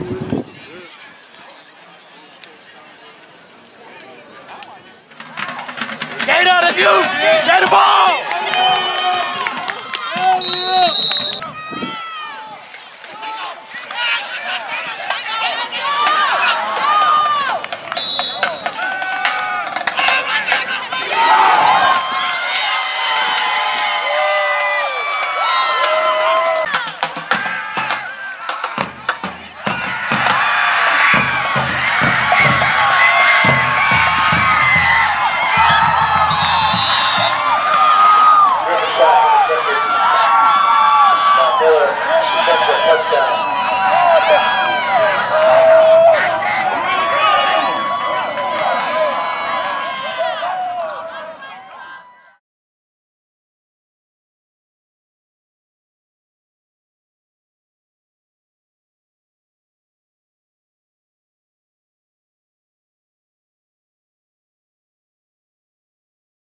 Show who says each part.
Speaker 1: Gator, that's you! Get the ball!